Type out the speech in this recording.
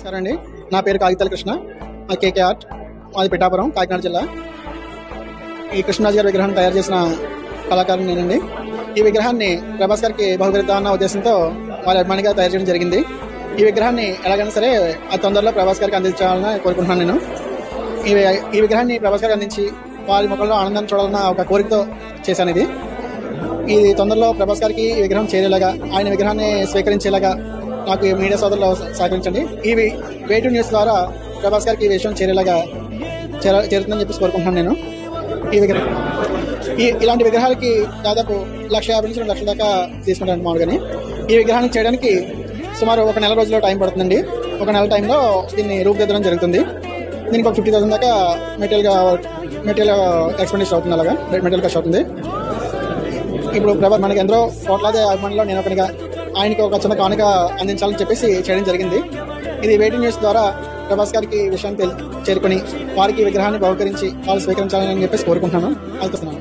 సరే అండి నా పేరు కాగితాల కృష్ణ. మా కేకే ఆర్ట్. మాది పిఠాపురం కాకినాడ జిల్లా. ఈ కృష్ణరాజు గారి విగ్రహాన్ని తయారు చేసిన కళాకారుని నేనండి. ఈ విగ్రహాన్ని ప్రభాస్ గారికి బహుకరిద్దామన్న ఉద్దేశంతో వారి అభిమానిగా తయారు చేయడం జరిగింది. ఈ విగ్రహాన్ని ఎలాగైనా సరే ఆ తొందరలో ప్రభాస్ గారికి అందించాలని కోరుకుంటున్నాను నేను. ఈ ఈ విగ్రహాన్ని ప్రభాస్ గారికి అందించి వారి ముఖంలో ఆనందాన్ని చూడాలన్న ఒక కోరికతో చేశాను ఇది. ఇది తొందరలో ప్రభాస్ గారికి ఈ విగ్రహం చేరేలాగా ఆయన విగ్రహాన్ని స్వీకరించేలాగా నాకు ఈ మీడియా సోదరులు సహకరించండి. ఈ వేటు న్యూస్ ద్వారా ప్రభాస్ గారికి ఈ విషయం చేరేలాగా చేర- చేరుతుందని చెప్పేసి కోరుకుంటున్నాను నేను. ఈ విగ్రహం ఈ ఇలాంటి విగ్రహాలకి దాదాపు లక్ష యాభై నుంచి రెండు లక్షల దాకా తీసుకుంటాను మామూలుగానే ఈ విగ్రహాన్ని చేయడానికి సుమారు ఒక నెల రోజుల్లో టైం పడుతుందండి. ఒక నెల టైంలో దీన్ని రూపుదిద్దడం జరుగుతుంది. దీనికి ఒక ఫిఫ్టీ థౌసండ్ దాకా మెటీరియల్గా మెటీరియల్ ఎక్స్పెండిచర్ అవుతుంది అలాగా. మెటీరియల్ ఖర్చు అవుతుంది. ఇప్పుడు ప్రభాస్ మనకి ఎందరో కోట్లాది అభిమానులు నేను ఒకనిగా ఆయనకి ఒక చిన్న కానుక అందించాలని చెప్పేసి చేయడం జరిగింది. ఇది వెయిటింగ్ న్యూస్ ద్వారా ప్రభాస్ గారికి విషయాన్ని చేరుకొని వారికి విగ్రహాన్ని బహుకరించి వాళ్ళు స్వీకరించాలని చెప్పేసి కోరుకుంటున్నాను. ఆలోచిస్తున్నాను